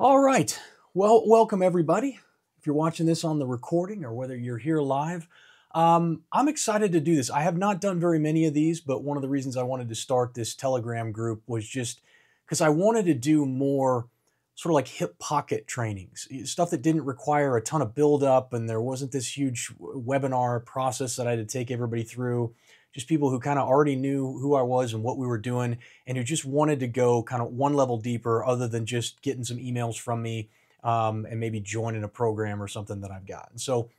All right. Well, welcome everybody. If you're watching this on the recording or whether you're here live, um, I'm excited to do this. I have not done very many of these, but one of the reasons I wanted to start this Telegram group was just because I wanted to do more sort of like hip pocket trainings, stuff that didn't require a ton of build up and there wasn't this huge webinar process that I had to take everybody through just people who kind of already knew who I was and what we were doing, and who just wanted to go kind of one level deeper, other than just getting some emails from me um, and maybe joining a program or something that I've got. And so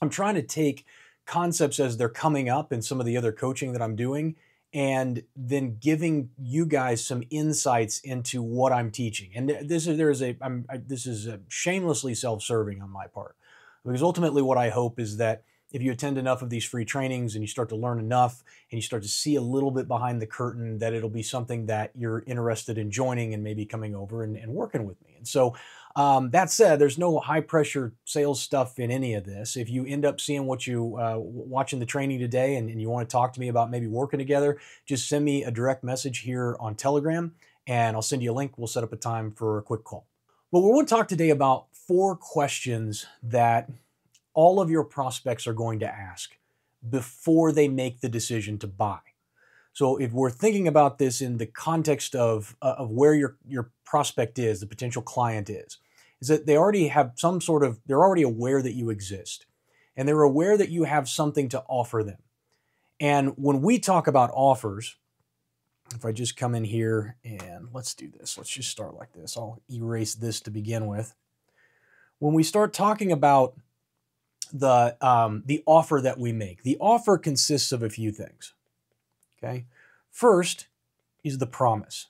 I'm trying to take concepts as they're coming up in some of the other coaching that I'm doing and then giving you guys some insights into what I'm teaching. And this is there's a I'm, I, this is a shamelessly self-serving on my part because ultimately what I hope is that if you attend enough of these free trainings and you start to learn enough and you start to see a little bit behind the curtain, that it'll be something that you're interested in joining and maybe coming over and, and working with me. And so, um, that said, there's no high pressure sales stuff in any of this. If you end up seeing what you uh, watching the training today and, and you want to talk to me about maybe working together, just send me a direct message here on Telegram and I'll send you a link. We'll set up a time for a quick call. Well, we want to talk today about four questions that all of your prospects are going to ask before they make the decision to buy. So if we're thinking about this in the context of, uh, of where your, your prospect is, the potential client is, is that they already have some sort of, they're already aware that you exist and they're aware that you have something to offer them. And when we talk about offers, if I just come in here and let's do this, let's just start like this. I'll erase this to begin with. When we start talking about the um, the offer that we make. The offer consists of a few things. Okay, first is the promise.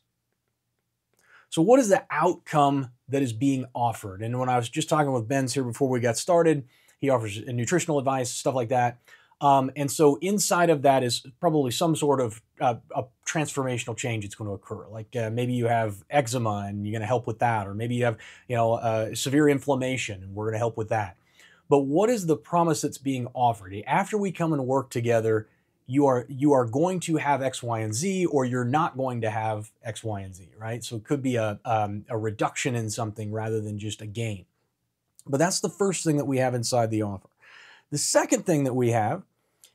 So, what is the outcome that is being offered? And when I was just talking with Ben's here before we got started, he offers nutritional advice, stuff like that. Um, and so, inside of that is probably some sort of uh, a transformational change that's going to occur. Like uh, maybe you have eczema and you're going to help with that, or maybe you have you know uh, severe inflammation and we're going to help with that but what is the promise that's being offered? After we come and work together, you are you are going to have X, Y, and Z, or you're not going to have X, Y, and Z, right? So it could be a um, a reduction in something rather than just a gain. But that's the first thing that we have inside the offer. The second thing that we have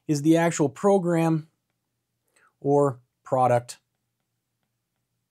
is the actual program or product,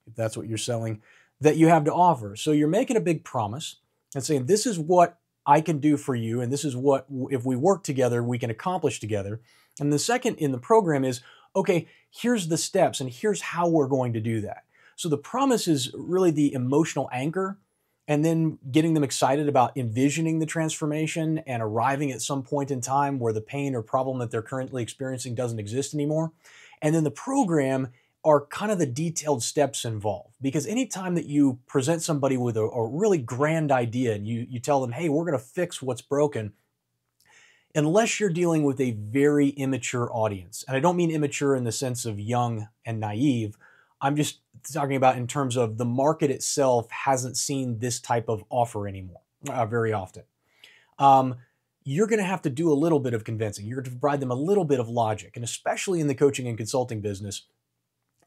if that's what you're selling, that you have to offer. So you're making a big promise and saying, This is what I can do for you, and this is what, if we work together, we can accomplish together. And the second in the program is okay, here's the steps, and here's how we're going to do that. So the promise is really the emotional anchor, and then getting them excited about envisioning the transformation and arriving at some point in time where the pain or problem that they're currently experiencing doesn't exist anymore. And then the program are kind of the detailed steps involved. Because anytime that you present somebody with a, a really grand idea and you, you tell them, hey, we're going to fix what's broken, unless you're dealing with a very immature audience, and I don't mean immature in the sense of young and naive, I'm just talking about in terms of the market itself hasn't seen this type of offer anymore uh, very often. Um, you're going to have to do a little bit of convincing. You're going to provide them a little bit of logic. And especially in the coaching and consulting business,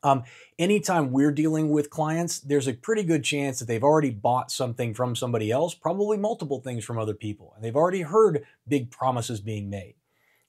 um, anytime we're dealing with clients, there's a pretty good chance that they've already bought something from somebody else, probably multiple things from other people, and they've already heard big promises being made.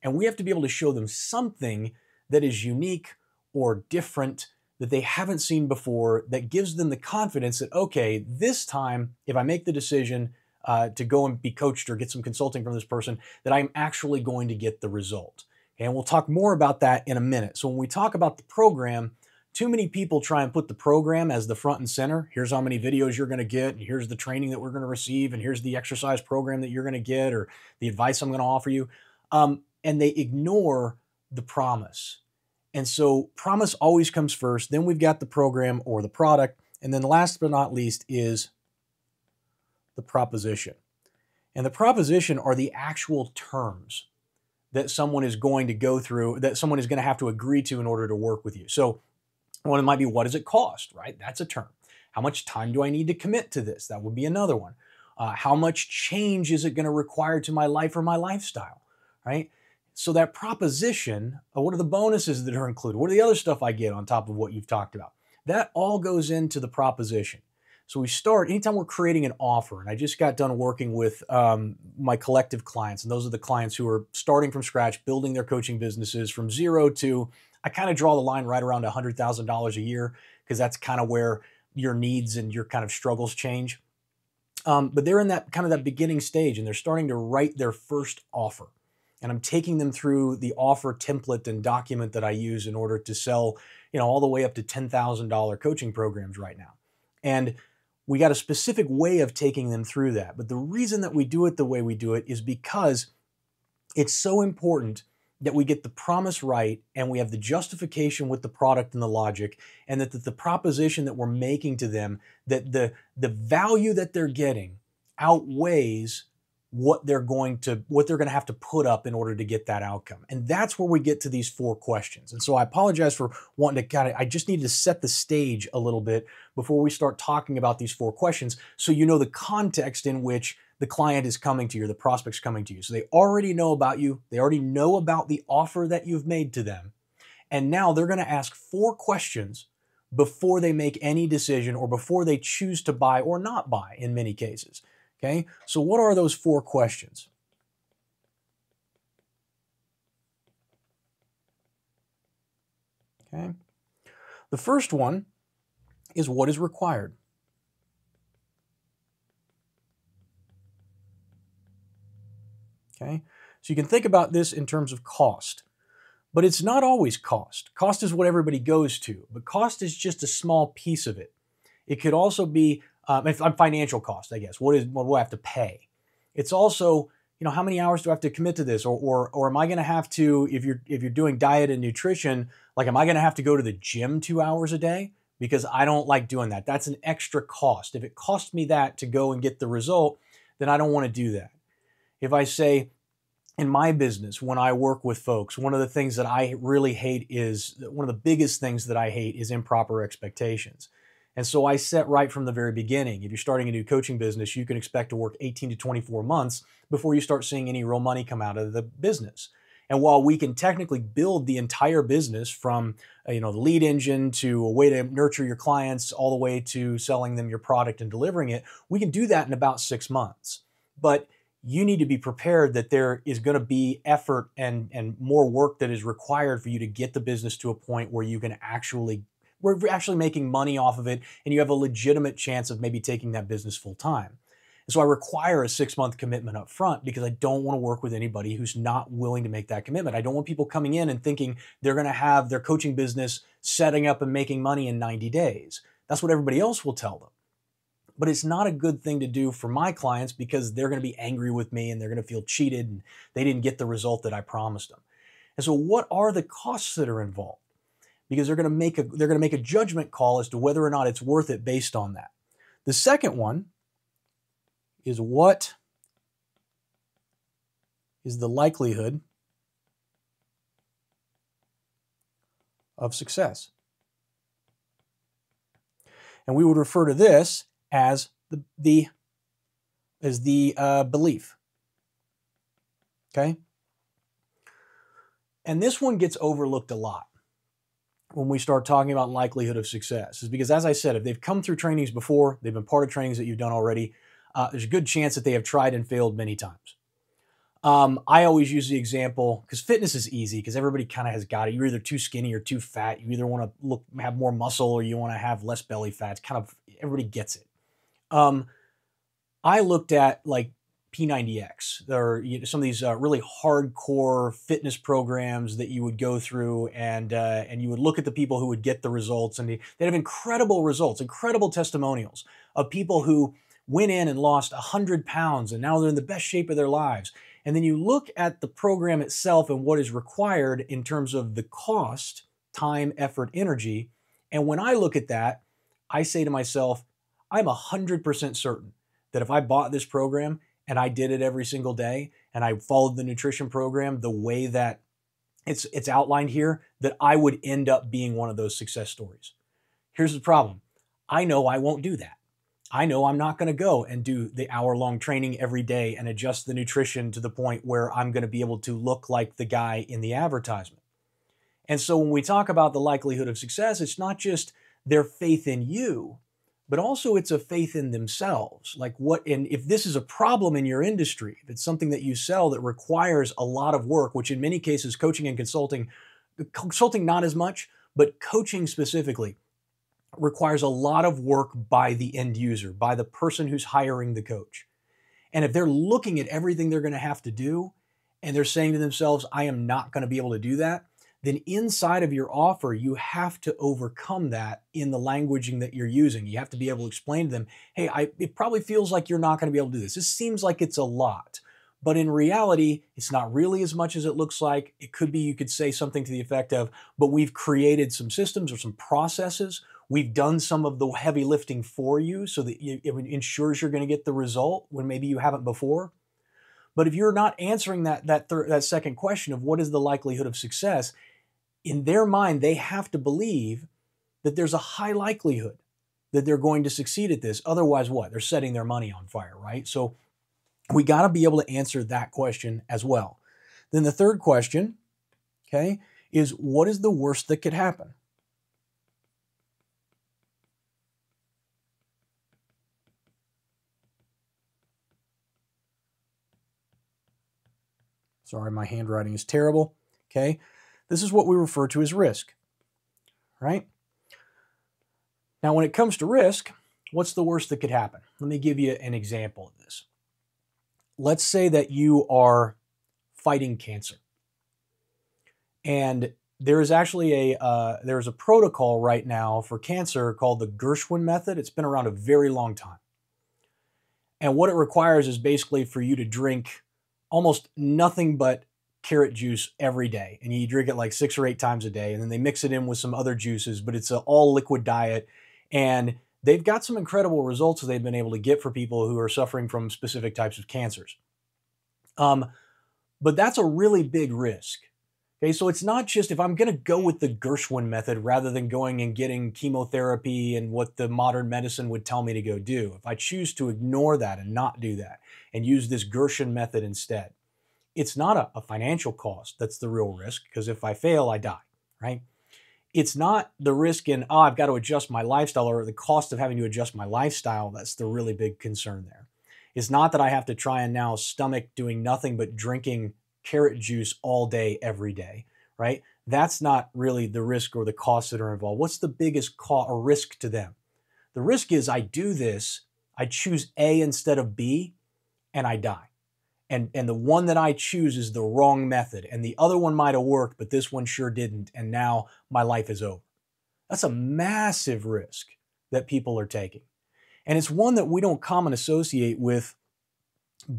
And we have to be able to show them something that is unique or different that they haven't seen before that gives them the confidence that, okay, this time, if I make the decision uh, to go and be coached or get some consulting from this person, that I'm actually going to get the result. And we'll talk more about that in a minute. So when we talk about the program, too many people try and put the program as the front and center. Here's how many videos you're going to get, and here's the training that we're going to receive, and here's the exercise program that you're going to get, or the advice I'm going to offer you. Um, and they ignore the promise. And so, promise always comes first. Then we've got the program or the product. And then, last but not least, is the proposition. And the proposition are the actual terms that someone is going to go through, that someone is going to have to agree to in order to work with you. So, one might be what does it cost, right? That's a term. How much time do I need to commit to this? That would be another one. Uh, how much change is it going to require to my life or my lifestyle, right? So that proposition, uh, what are the bonuses that are included? What are the other stuff I get on top of what you've talked about? That all goes into the proposition. So we start anytime we're creating an offer, and I just got done working with um, my collective clients, and those are the clients who are starting from scratch, building their coaching businesses from zero to. I kind of draw the line right around $100,000 a year because that's kind of where your needs and your kind of struggles change. Um, but they're in that kind of that beginning stage and they're starting to write their first offer. And I'm taking them through the offer template and document that I use in order to sell, you know, all the way up to $10,000 coaching programs right now. And we got a specific way of taking them through that. But the reason that we do it the way we do it is because it's so important that we get the promise right and we have the justification with the product and the logic and that the, proposition that we're making to them that the the value that they're getting outweighs what they're going to what they're going to have to put up in order to get that outcome. And that's where we get to these four questions. And so i apologize for wanting to kind of i just needed to set the stage a little bit before we start talking about these four questions so you know the context in which the client is coming to you, the prospect's coming to you. So they already know about you, they already know about the offer that you've made to them. And now they're going to ask four questions before they make any decision or before they choose to buy or not buy in many cases. Okay? So what are those four questions? Okay? The first one is what is required. Okay, so you can think about this in terms of cost, but it's not always cost. Cost is what everybody goes to, but cost is just a small piece of it. It could also be um, if I'm financial cost, I guess. What is what do I have to pay? It's also you know how many hours do I have to commit to this, or or, or am I going to have to if you're if you're doing diet and nutrition, like am I going to have to go to the gym two hours a day? Because I don't like doing that. That's an extra cost. If it costs me that to go and get the result, then I don't want to do that if I say, in my business, when I work with folks, one of the things that I really hate is one of the biggest things that I hate is improper expectations. And so I set right from the very beginning. If you're starting a new coaching business, you can expect to work 18 to 24 months before you start seeing any real money come out of the business. And while we can technically build the entire business from uh, you know the lead engine to a way to nurture your clients all the way to selling them your product and delivering it, we can do that in about 6 months. But you need to be prepared that there is going to be effort and and more work that is required for you to get the business to a point where you can actually we're actually making money off of it and you have a legitimate chance of maybe taking that business full time. So I require a six month commitment up front because I don't want to work with anybody who's not willing to make that commitment. I don't want people coming in and thinking they're going to have their coaching business setting up and making money in 90 days. That's what everybody else will tell them but it's not a good thing to do for my clients because they're going to be angry with me and they're going to feel cheated and they didn't get the result that I promised them. And so what are the costs that are involved? Because they're going to make a they're going to make a judgment call as to whether or not it's worth it based on that. The second one is what is the likelihood of success? And we would refer to this as the, the as the uh, belief. Okay? And this one gets overlooked a lot when we start talking about likelihood of success, is because, as I said, if they've come through trainings before, they've been part of trainings that you've done already, uh, there's a good chance that they have tried and failed many times. Um, I always use the example because fitness is easy because everybody kind of has got it. You're either too skinny or too fat. You either want to look have more muscle or you want to have less belly fat. It's kind of everybody gets it. Um, I looked at like P90X or you know, some of these uh, really hardcore fitness programs that you would go through, and uh, and you would look at the people who would get the results, and they, have incredible results, incredible testimonials of people who went in and lost a 100 pounds and now they're in the best shape of their lives. And then you look at the program itself and what is required in terms of the cost, time, effort, energy. And when I look at that, I say to myself, I'm 100% certain that if I bought this program and I did it every single day and I followed the nutrition program the way that it's it's outlined here that I would end up being one of those success stories. Here's the problem. I know I won't do that. I know I'm not going to go and do the hour long training every day and adjust the nutrition to the point where I'm going to be able to look like the guy in the advertisement. And so when we talk about the likelihood of success, it's not just their faith in you, but also it's a faith in themselves. Like what, and if this is a problem in your industry, if it's something that you sell that requires a lot of work, which in many cases, coaching and consulting, consulting not as much, but coaching specifically requires a lot of work by the end user, by the person who's hiring the coach. And if they're looking at everything they're going to have to do and they're saying to themselves, I am not going to be able to do that, then inside of your offer, you have to overcome that in the languaging that you're using. You have to be able to explain to them, hey, I, it probably feels like you're not going to be able to do this. This seems like it's a lot. But in reality, it's not really as much as it looks like. It could be you could say something to the effect of, but we've created some systems or some processes. We've done some of the heavy lifting for you so that it ensures you're going to get the result when maybe you haven't before. But if you're not answering that that third, that second question of what is the likelihood of success, in their mind, they have to believe that there's a high likelihood that they're going to succeed at this. Otherwise, what? They're setting their money on fire, right? So we got to be able to answer that question as well. Then the third question, okay, is what is the worst that could happen? Sorry, my handwriting is terrible. Okay. This is what we refer to as risk, right? Now, when it comes to risk, what's the worst that could happen? Let me give you an example of this. Let's say that you are fighting cancer, and there is actually a uh, there is a protocol right now for cancer called the Gershwin method. It's been around a very long time, and what it requires is basically for you to drink almost nothing but carrot juice every day and you drink it like six or eight times a day and then they mix it in with some other juices but it's an all liquid diet and they've got some incredible results that they've been able to get for people who are suffering from specific types of cancers. Um, but that's a really big risk. Okay so it's not just if i'm going to go with the gershwin method rather than going and getting chemotherapy and what the modern medicine would tell me to go do if i choose to ignore that and not do that and use this gershwin method instead it's not a, a financial cost that's the real risk because if I fail, I die, right? It's not the risk in, oh, I've got to adjust my lifestyle or the cost of having to adjust my lifestyle. That's the really big concern there. It's not that I have to try and now stomach doing nothing but drinking carrot juice all day, every day, right? That's not really the risk or the costs that are involved. What's the biggest cost or risk to them? The risk is I do this, I choose A instead of B, and I die and and the one that I choose is the wrong method and the other one might have worked but this one sure didn't and now my life is over. That's a massive risk that people are taking. And it's one that we don't common associate with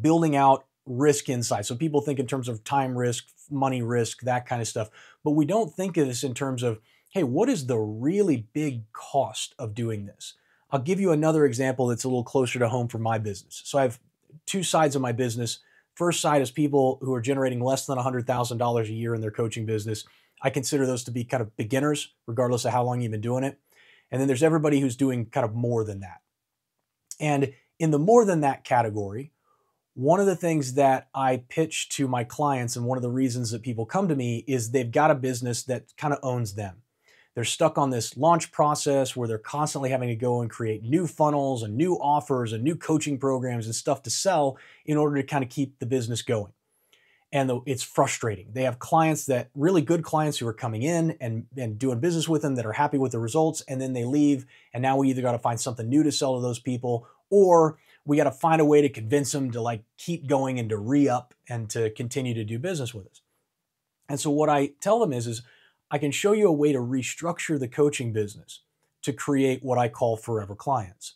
building out risk insight. So people think in terms of time risk, money risk, that kind of stuff, but we don't think of this in terms of hey, what is the really big cost of doing this? I'll give you another example that's a little closer to home for my business. So I have two sides of my business First side is people who are generating less than $100,000 a year in their coaching business. I consider those to be kind of beginners, regardless of how long you've been doing it. And then there's everybody who's doing kind of more than that. And in the more than that category, one of the things that I pitch to my clients and one of the reasons that people come to me is they've got a business that kind of owns them they're stuck on this launch process where they're constantly having to go and create new funnels and new offers and new coaching programs and stuff to sell in order to kind of keep the business going. And it's frustrating. They have clients that really good clients who are coming in and, and doing business with them that are happy with the results, and then they leave. And now we either got to find something new to sell to those people, or we got to find a way to convince them to like keep going and to re up and to continue to do business with us. And so what I tell them is, is I can show you a way to restructure the coaching business to create what I call forever clients,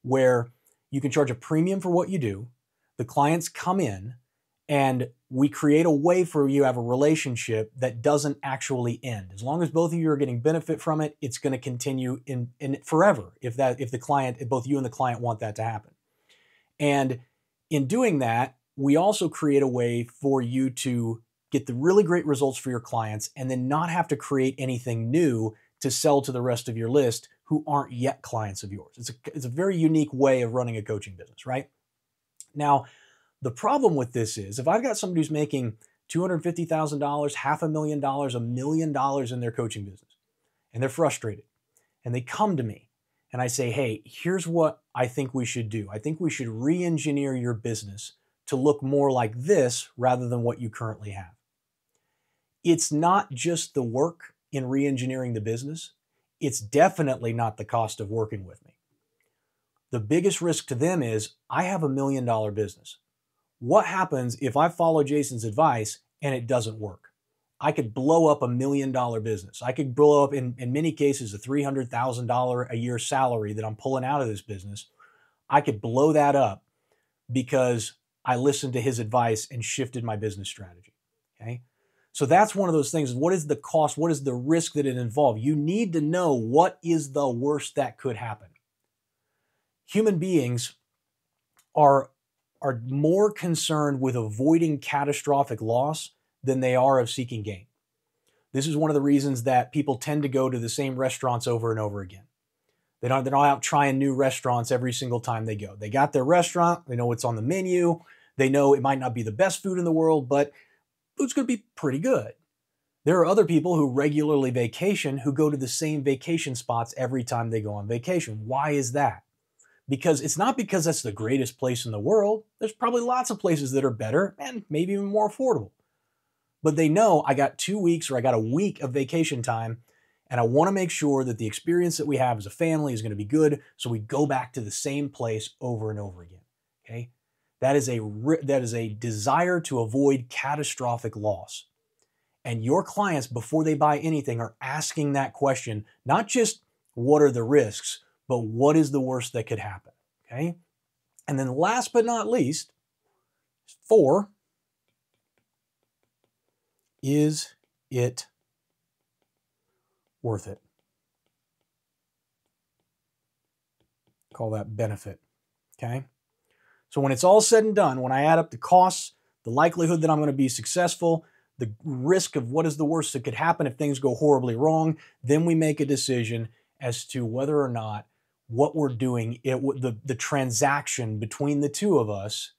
where you can charge a premium for what you do. The clients come in and we create a way for you to have a relationship that doesn't actually end. As long as both of you are getting benefit from it, it's going to continue in, in forever if that if the client, if both you and the client want that to happen. And in doing that, we also create a way for you to get the really great results for your clients, and then not have to create anything new to sell to the rest of your list who aren't yet clients of yours. It's a, it's a very unique way of running a coaching business, right? Now, the problem with this is if I've got somebody who's making $250,000, half a million dollars, a million dollars in their coaching business, and they're frustrated, and they come to me, and I say, hey, here's what I think we should do. I think we should re engineer your business to look more like this rather than what you currently have. It's not just the work in re engineering the business, it's definitely not the cost of working with me. The biggest risk to them is I have a million dollar business. What happens if I follow Jason's advice and it doesn't work? I could blow up a million dollar business. I could blow up, in, in many cases, a $300,000 a year salary that I'm pulling out of this business. I could blow that up because I listened to his advice and shifted my business strategy. Okay. So that's one of those things. What is the cost? What is the risk that it involves? You need to know what is the worst that could happen. Human beings are, are more concerned with avoiding catastrophic loss than they are of seeking gain. This is one of the reasons that people tend to go to the same restaurants over and over again. They don't, they're not out trying new restaurants every single time they go. They got their restaurant, they know what's on the menu, they know it might not be the best food in the world, but food's going to be pretty good. There are other people who regularly vacation who go to the same vacation spots every time they go on vacation. Why is that? Because it's not because that's the greatest place in the world. There's probably lots of places that are better and maybe even more affordable but they know I got two weeks or I got a week of vacation time and I want to make sure that the experience that we have as a family is going to be good. So we go back to the same place over and over again. Okay. That is a, that is a desire to avoid catastrophic loss. And your clients, before they buy anything, are asking that question, not just what are the risks, but what is the worst that could happen? Okay. And then last but not least, four, is it worth it? Call that benefit. Okay. So when it's all said and done, when I add up the costs, the likelihood that I'm going to be successful, the risk of what is the worst that could happen if things go horribly wrong, then we make a decision as to whether or not what we're doing, it the, the transaction between the two of us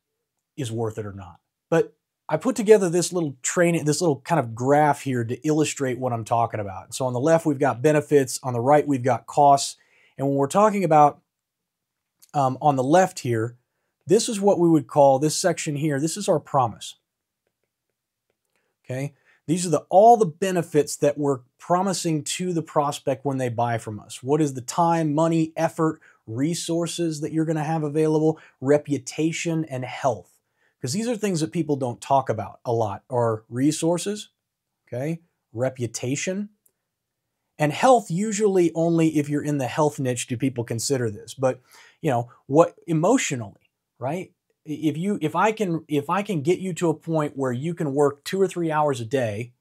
is worth it or not. But I put together this little training, this little kind of graph here to illustrate what I'm talking about. So on the left, we've got benefits. On the right, we've got costs. And when we're talking about um, on the left here, this is what we would call this section here. This is our promise. Okay. These are the, all the benefits that we're promising to the prospect when they buy from us. What is the time, money, effort, resources that you're going to have available, reputation, and health because these are things that people don't talk about a lot are resources, okay, reputation, and health usually only if you're in the health niche do people consider this. But, you know, what emotionally, right? If you if I can if I can get you to a point where you can work 2 or 3 hours a day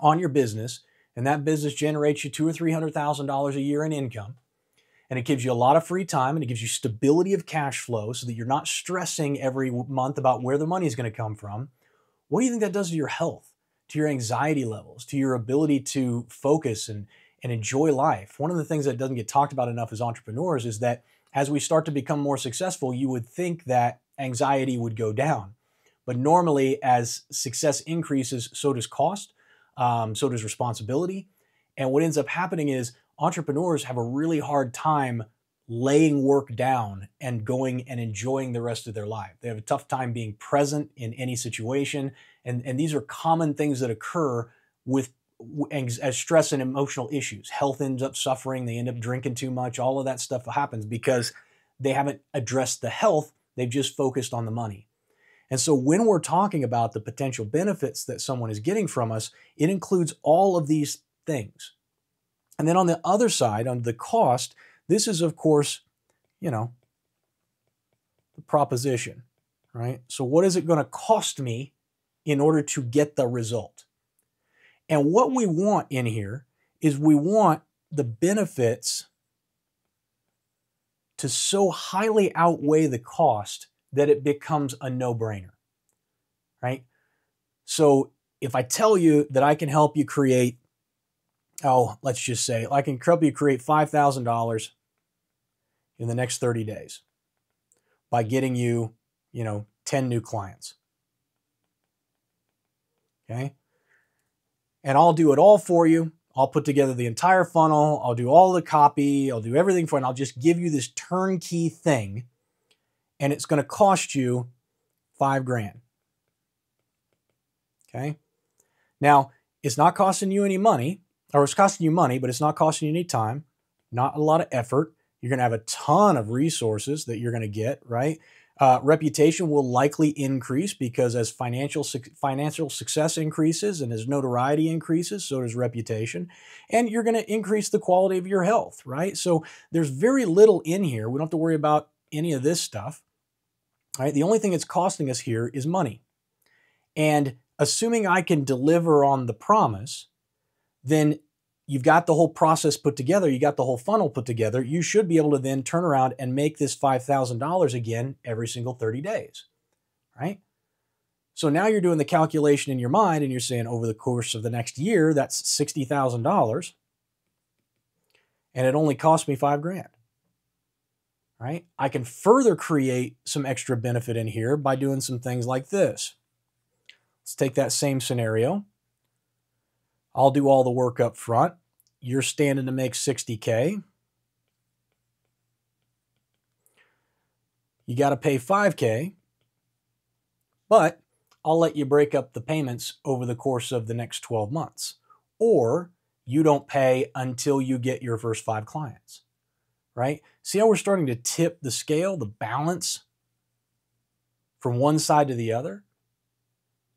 on your business and that business generates you 2 or 300,000 dollars a year in income, and it gives you a lot of free time and it gives you stability of cash flow so that you're not stressing every month about where the money is going to come from. What do you think that does to your health, to your anxiety levels, to your ability to focus and, and enjoy life? One of the things that doesn't get talked about enough as entrepreneurs is that as we start to become more successful, you would think that anxiety would go down. But normally, as success increases, so does cost, um, so does responsibility. And what ends up happening is entrepreneurs have a really hard time laying work down and going and enjoying the rest of their life. They have a tough time being present in any situation. And, and these are common things that occur with as stress and emotional issues. Health ends up suffering, they end up drinking too much, all of that stuff happens because they haven't addressed the health, they've just focused on the money. And so when we're talking about the potential benefits that someone is getting from us, it includes all of these things. And then on the other side, on the cost, this is, of course, you know, the proposition, right? So, what is it going to cost me in order to get the result? And what we want in here is we want the benefits to so highly outweigh the cost that it becomes a no brainer, right? So, if I tell you that I can help you create oh, let's just say I can help you create $5,000 in the next 30 days by getting you, you know, 10 new clients. Okay. And I'll do it all for you. I'll put together the entire funnel. I'll do all the copy. I'll do everything for it. And I'll just give you this turnkey thing. And it's going to cost you five grand. Okay. Now, it's not costing you any money, or it's costing you money, but it's not costing you any time, not a lot of effort. You're going to have a ton of resources that you're going to get, right? Uh, reputation will likely increase because as financial financial success increases and as notoriety increases, so does reputation, and you're going to increase the quality of your health, right? So there's very little in here. We don't have to worry about any of this stuff. Right? The only thing that's costing us here is money, and assuming I can deliver on the promise, then you've got the whole process put together, you got the whole funnel put together, you should be able to then turn around and make this $5,000 again every single 30 days, right? So now you're doing the calculation in your mind and you're saying over the course of the next year, that's $60,000 and it only cost me five grand, right? I can further create some extra benefit in here by doing some things like this. Let's take that same scenario. I'll do all the work up front. You're standing to make 60K. You got to pay 5K, but I'll let you break up the payments over the course of the next 12 months. Or you don't pay until you get your first five clients, right? See how we're starting to tip the scale, the balance from one side to the other?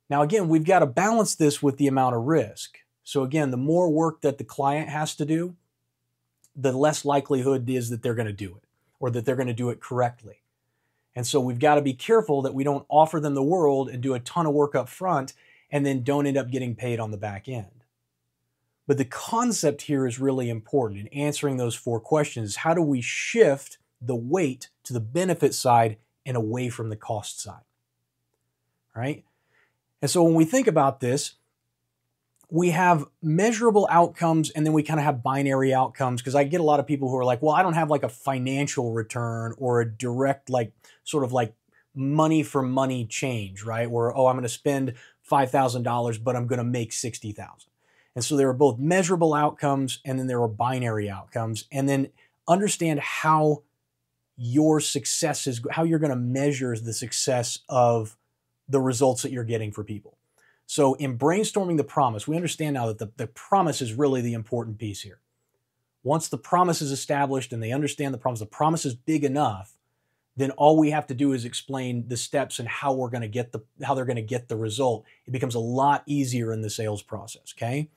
Now, again, we've got to balance this with the amount of risk. So, again, the more work that the client has to do, the less likelihood is that they're going to do it or that they're going to do it correctly. And so we've got to be careful that we don't offer them the world and do a ton of work up front and then don't end up getting paid on the back end. But the concept here is really important in answering those four questions. How do we shift the weight to the benefit side and away from the cost side? Right? And so when we think about this, we have measurable outcomes and then we kind of have binary outcomes because I get a lot of people who are like, well, I don't have like a financial return or a direct, like, sort of like money for money change, right? Where, oh, I'm going to spend $5,000, but I'm going to make 60,000. And so there are both measurable outcomes and then there are binary outcomes. And then understand how your success is, how you're going to measure the success of the results that you're getting for people. So in brainstorming the promise, we understand now that the, the promise is really the important piece here. Once the promise is established and they understand the promise, the promise is big enough, then all we have to do is explain the steps and how we're going to get the how they're going to get the result. It becomes a lot easier in the sales process, okay?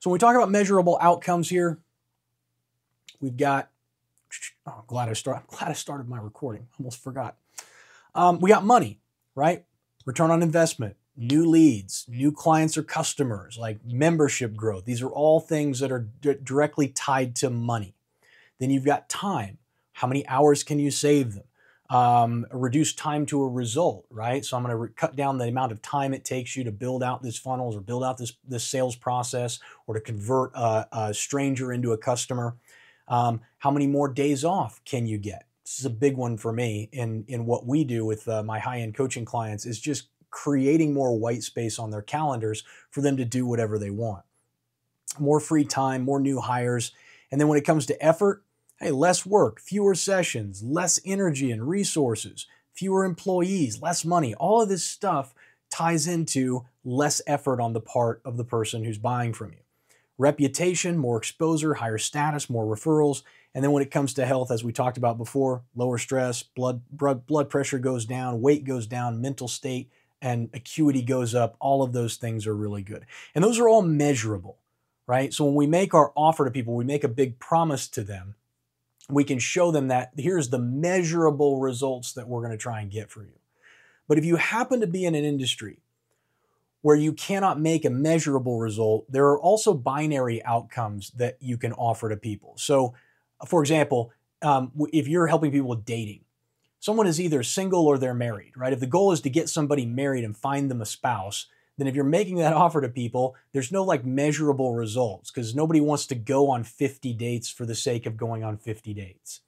So when we talk about measurable outcomes here, we've got oh, glad I start, I'm glad I started my recording. Almost forgot. Um, we got money, right? return on investment, new leads, new clients or customers, like membership growth. These are all things that are d- directly tied to money. Then you've got time. How many hours can you save them? Um, reduce time to a result, right? So I'm going to re- cut down the amount of time it takes you to build out these funnels or build out this, this sales process or to convert a, a stranger into a customer. Um, how many more days off can you get? this is a big one for me in in what we do with uh, my high end coaching clients is just creating more white space on their calendars for them to do whatever they want. More free time, more new hires, and then when it comes to effort, hey, less work, fewer sessions, less energy and resources, fewer employees, less money. All of this stuff ties into less effort on the part of the person who's buying from you. Reputation, more exposure, higher status, more referrals, and then when it comes to health, as we talked about before, lower stress, blood, blood pressure goes down, weight goes down, mental state and acuity goes up. All of those things are really good. And those are all measurable, right? So when we make our offer to people, we make a big promise to them. We can show them that here's the measurable results that we're going to try and get for you. But if you happen to be in an industry where you cannot make a measurable result, there are also binary outcomes that you can offer to people. So for example, um, if you're helping people with dating, someone is either single or they're married, right? If the goal is to get somebody married and find them a spouse, then if you're making that offer to people, there's no like measurable results because nobody wants to go on 50 dates for the sake of going on 50 dates,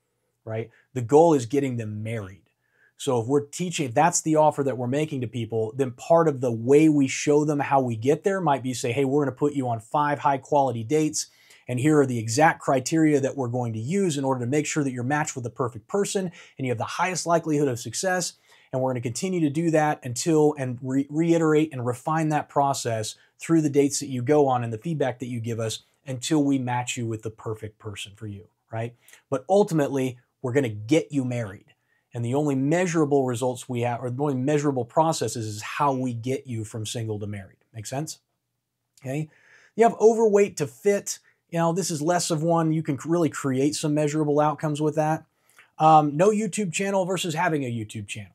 right? The goal is getting them married. So if we're teaching, if that's the offer that we're making to people, then part of the way we show them how we get there might be say, hey, we're going to put you on five high quality dates. And here are the exact criteria that we're going to use in order to make sure that you're matched with the perfect person and you have the highest likelihood of success. And we're going to continue to do that until and re- reiterate and refine that process through the dates that you go on and the feedback that you give us until we match you with the perfect person for you, right? But ultimately, we're going to get you married. And the only measurable results we have, or the only measurable processes, is how we get you from single to married. Make sense? Okay. You have overweight to fit. You know, this is less of one. You can really create some measurable outcomes with that. Um, no YouTube channel versus having a YouTube channel,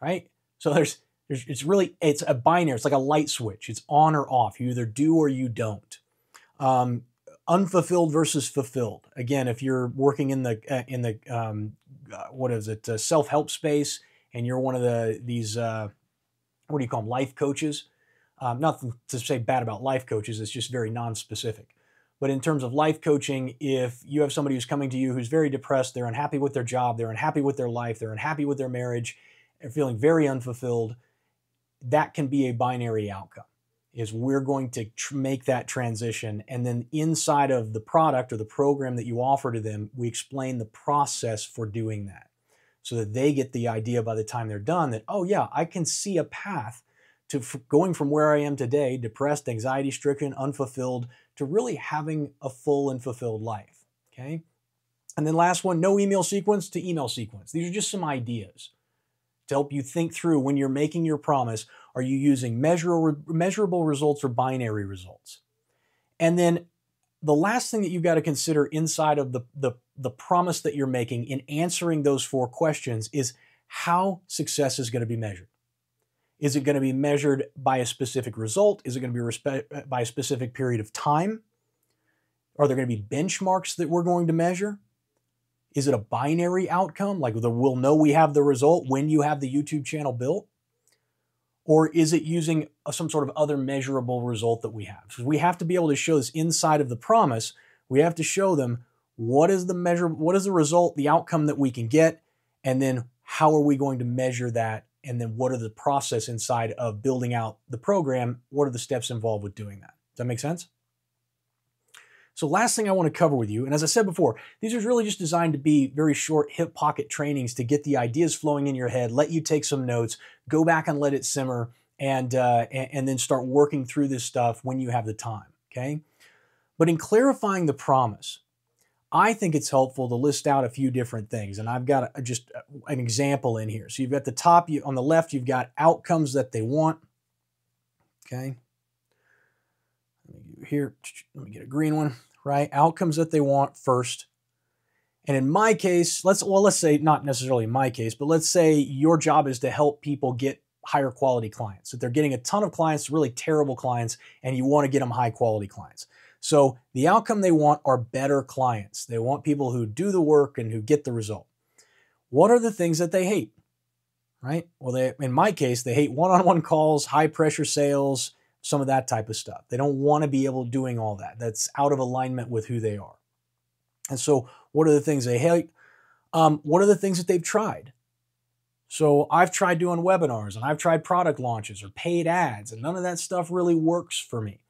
right? So there's, there's, it's really, it's a binary. It's like a light switch. It's on or off. You either do or you don't. Um, unfulfilled versus fulfilled. Again, if you're working in the uh, in the um, uh, what is it uh, self help space, and you're one of the these uh, what do you call them life coaches? Um, nothing to say bad about life coaches. It's just very non-specific. But in terms of life coaching, if you have somebody who's coming to you who's very depressed, they're unhappy with their job, they're unhappy with their life, they're unhappy with their marriage, they're feeling very unfulfilled, that can be a binary outcome is we're going to tr- make that transition. And then inside of the product or the program that you offer to them we explain the process for doing that so that they get the idea by the time they're done that oh yeah i can see a path to f- going from where i am today depressed anxiety stricken unfulfilled to really having a full and fulfilled life okay and then last one no email sequence to email sequence these are just some ideas to help you think through when you're making your promise are you using measurable, results or binary results? And then the last thing that you've got to consider inside of the, the, the promise that you're making in answering those four questions is how success is going to be measured. Is it going to be measured by a specific result? Is it going to be by a specific period of time? Are there going to be benchmarks that we're going to measure? Is it a binary outcome? Like the, we'll know we have the result when you have the YouTube channel built? Or is it using some sort of other measurable result that we have? So we have to be able to show this inside of the promise. We have to show them what is the measure, what is the result, the outcome that we can get, and then how are we going to measure that? And then what are the process inside of building out the program? What are the steps involved with doing that? Does that make sense? So last thing I want to cover with you, and as I said before, these are really just designed to be very short hip pocket trainings to get the ideas flowing in your head, let you take some notes, go back and let it simmer, and, uh, and, and then start working through this stuff when you have the time, okay? But in clarifying the promise, I think it's helpful to list out a few different things, and I've got a, just uh, an example in here. So you've got the top, you, on the left, you've got outcomes that they want, okay? Here, let me get a green one right? Outcomes that they want first. And in my case, let's well, let's say not necessarily in my case, but let's say your job is to help people get higher quality clients. That they're getting a ton of clients, really terrible clients, and you want to get them high quality clients. So the outcome they want are better clients. They want people who do the work and who get the result. What are the things that they hate? Right? Well, they in my case, they hate one-on-one calls, high pressure sales, some of that type of stuff. They don't want to be able doing all that. That's out of alignment with who they are. And so, what are the things they hate? Um, what are the things that they've tried? So, I've tried doing webinars and I've tried product launches or paid ads, and none of that stuff really works for me.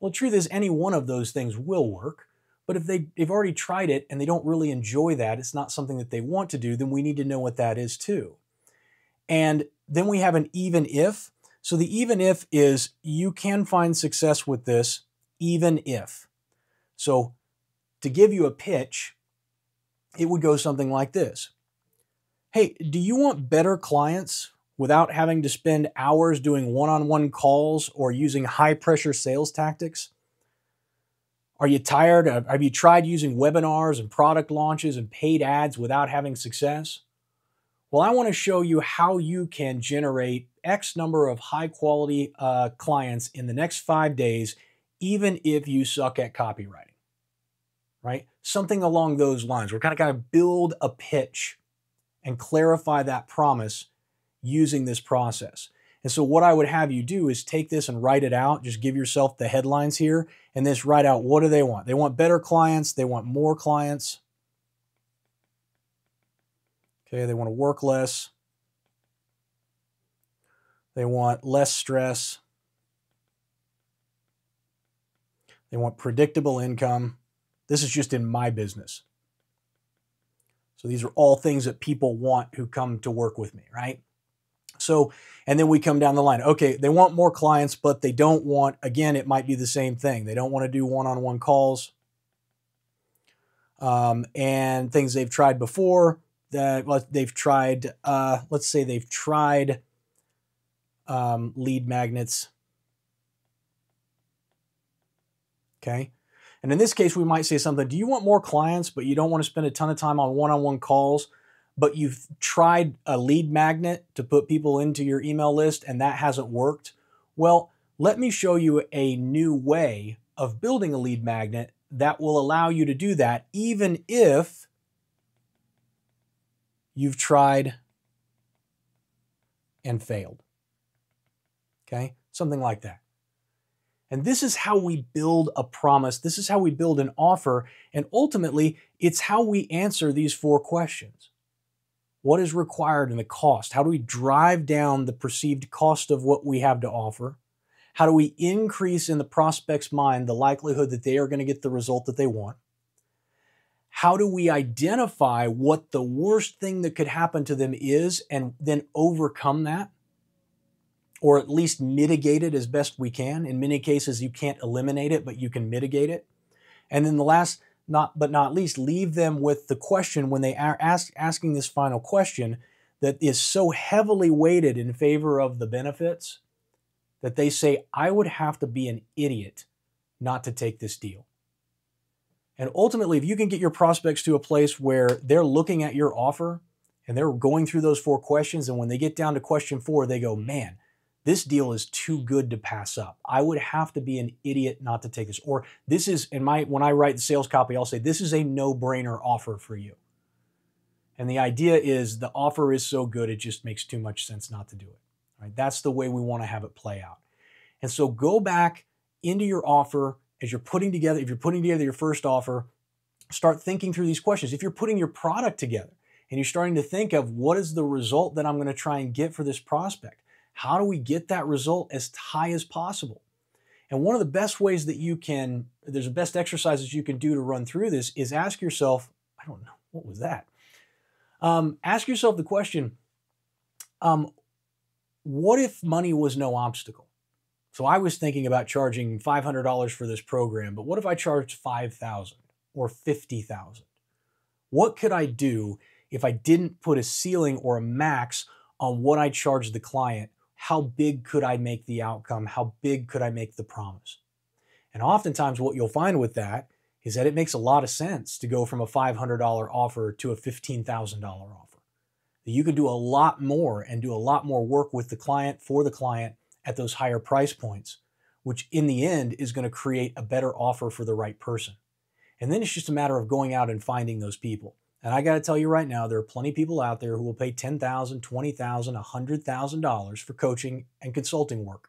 Well, truth is, any one of those things will work. But if they, they've already tried it and they don't really enjoy that, it's not something that they want to do, then we need to know what that is too. And then we have an even if. So the even if is you can find success with this even if. So to give you a pitch, it would go something like this. Hey, do you want better clients without having to spend hours doing one-on-one calls or using high pressure sales tactics? Are you tired? Have you tried using webinars and product launches and paid ads without having success? Well, I want to show you how you can generate X number of high quality uh, clients in the next five days, even if you suck at copywriting, right? Something along those lines. We're kind of kind of build a pitch and clarify that promise using this process. And so what I would have you do is take this and write it out. Just give yourself the headlines here and this write out what do they want? They want better clients, they want more clients, Okay, they want to work less. They want less stress. They want predictable income. This is just in my business. So these are all things that people want who come to work with me, right? So, and then we come down the line. Okay, they want more clients, but they don't want, again, it might be the same thing. They don't want to do one on one calls um, and things they've tried before that they've tried, uh, let's say they've tried um, lead magnets. Okay. And in this case, we might say something Do you want more clients, but you don't want to spend a ton of time on one on one calls? But you've tried a lead magnet to put people into your email list and that hasn't worked, well, let me show you a new way of building a lead magnet that will allow you to do that even if you've tried and failed. Okay? Something like that. And this is how we build a promise. This is how we build an offer. And ultimately, it's how we answer these four questions what is required and the cost? How do we drive down the perceived cost of what we have to offer? How do we increase in the prospect's mind the likelihood that they are going to get the result that they want? How do we identify what the worst thing that could happen to them is and then overcome that? Or at least mitigate it as best we can. In many cases, you can't eliminate it, but you can mitigate it. And then the last not but not least, leave them with the question when they are ask, asking this final question that is so heavily weighted in favor of the benefits that they say, I would have to be an idiot not to take this deal. And ultimately, if you can get your prospects to a place where they're looking at your offer and they're going through those four questions, and when they get down to question four, they go, Man, this deal is too good to pass up. I would have to be an idiot not to take this. Or this is in my when I write the sales copy, I'll say this is a no-brainer offer for you. And the idea is the offer is so good it just makes too much sense not to do it. Right? That's the way we want to have it play out. And so go back into your offer as you're putting together if you're putting together your first offer, start thinking through these questions. If you're putting your product together and you're starting to think of what is the result that I'm going to try and get for this prospect, how do we get that result as high as possible? And one of the best ways that you can, there's the best exercises you can do to run through this is ask yourself, I don't know, what was that? Um, ask yourself the question, um, what if money was no obstacle? So I was thinking about charging $500 for this program, but what if I charged 5,000 or 50,000? What could I do if I didn't put a ceiling or a max on what I charged the client how big could I make the outcome? How big could I make the promise? And oftentimes, what you'll find with that is that it makes a lot of sense to go from a $500 offer to a $15,000 offer. You can do a lot more and do a lot more work with the client for the client at those higher price points, which in the end is going to create a better offer for the right person. And then it's just a matter of going out and finding those people. And I got to tell you right now, there are plenty of people out there who will pay $10,000, $20,000, $100,000 for coaching and consulting work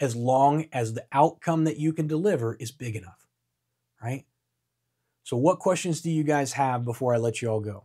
as long as the outcome that you can deliver is big enough, right? So, what questions do you guys have before I let you all go?